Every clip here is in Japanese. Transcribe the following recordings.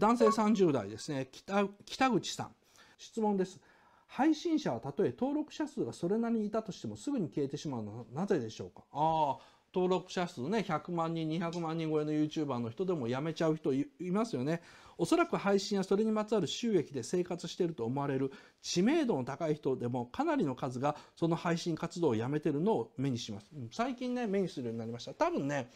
男性30代ですね。北北口さん。質問です。配信者はたとえ登録者数がそれなりにいたとしてもすぐに消えてしまうのはなぜでしょうか？ああ登録者数ね100万人200万人超えの YouTuber の人でも辞めちゃう人いますよね。おそらく配信やそれにまつわる収益で生活していると思われる知名度の高い人でもかなりの数がその配信活動をやめてるのを目にします。最近ね目にするようになりました。多分ね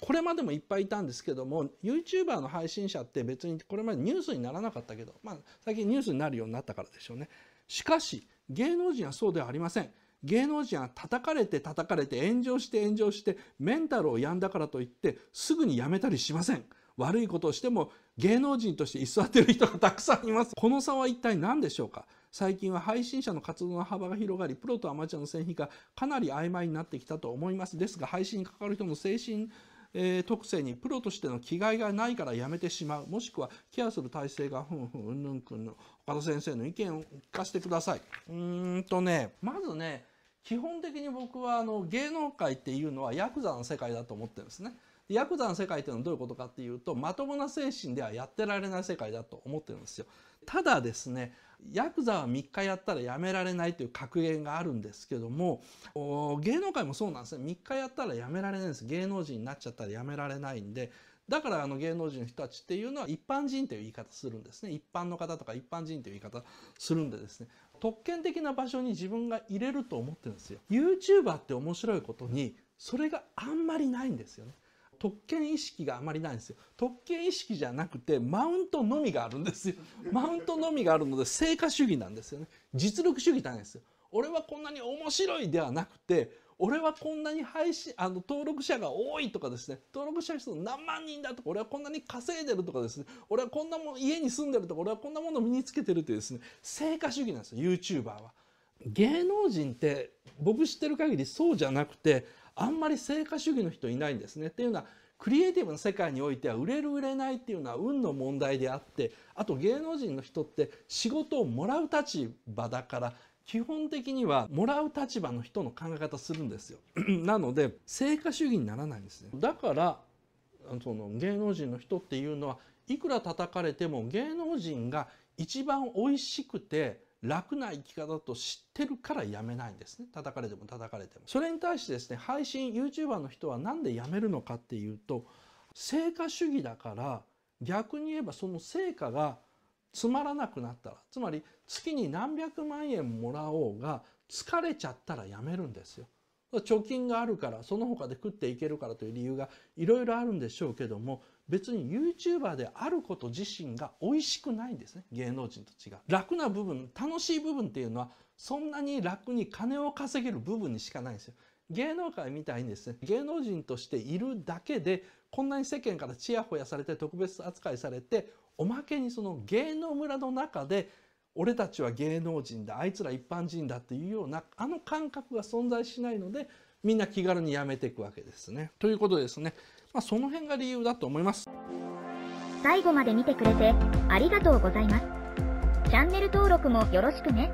これまでもいっぱいいたんですけども YouTuber の配信者って別にこれまでニュースにならなかったけど、まあ、最近ニュースになるようになったからでしょうね。しかし芸能人はそうではありません。芸能人は叩かれて叩かれて炎上して炎上してメンタルを病んだからといってすぐにやめたりしません。悪いことをしても芸能人として居座ってる人がたくさんいます。この差は一体何でしょうか？最近は配信者の活動の幅が広がりプロとアマチュアの線引きがかなり曖昧になってきたと思います。ですが配信に関わる人の精神えー、特性にプロとしての気概がないからやめてしまうもしくはケアする体制がふんふんうんぬんくんの岡田先生の意見を聞かせてくださいうーんとねまずね基本的に僕はあの芸能界っていうのはヤクザの世界だと思ってるんですね。ヤクザの世界っていうのはどういうことかっていうとまともな精神ではやってられない世界だと思ってるんですよ。ただですねヤクザは3日やったらやめられないという格言があるんですけども芸能界もそうなんですね。3日やったらやめられないんです。芸能人になっちゃったらやめられないんでだからあの芸能人の人たちっていうのは一般人という言い方するんですね。一般の方とか一般人という言い方するんでですね。特権的な場所に自分が入れると思ってるんですよ。YouTuber って面白いことにそれがあんまりないんですよね。特権意識があまりないんですよ。特権意識じゃなくてマウントのみがあるんですよ。マウントのみがあるので成果主義なんですよね。実力主義なんですよ。俺はこんなに面白いではなくて俺はこんなに配信あの登録者が多いとかですね。登録者数何万人だとか俺はこんなに稼いでるとかですね。俺はこんなもの家に住んでるとか俺はこんなものを身につけてるというですね。成果主義なんですよ YouTuber は。芸能人って僕知ってる限りそうじゃなくてあんまり成果主義の人いないんですね。っていうのはクリエイティブな世界においては売れる売れないっていうのは運の問題であってあと芸能人の人って仕事をもらう立場だから基本的にはもらう立場の人の考え方するんですよ。なので成果主義にならないんですね。だからその芸能人の人っていうのはいくら叩かれても芸能人が一番美味しくて楽な生き方と知ってるからやめないんですね叩かれても叩かれてもそれに対してですね配信 YouTuber の人は何でやめるのかっていうと成果主義だから逆に言えばその成果がつまらなくなったらつまり月に何百万円もらおうが疲れちゃったらやめるんですよ。貯金があるからその他で食っていけるからという理由がいろいろあるんでしょうけども別に YouTuber であること自身が美味しくないんですね芸能人と違う楽な部分楽しい部分っていうのはそんなに楽に金を稼げる部分にしかないんですよ。芸能界みたいにですね芸能人としているだけでこんなに世間からちやほやされて特別扱いされておまけにその芸能村の中で俺たちは芸能人だあいつら一般人だっていうようなあの感覚が存在しないのでみんな気軽にやめていくわけですね。ということですね。まあ、その辺が理由だと思います。最後まで見てくれてありがとうございます。チャンネル登録もよろしくね。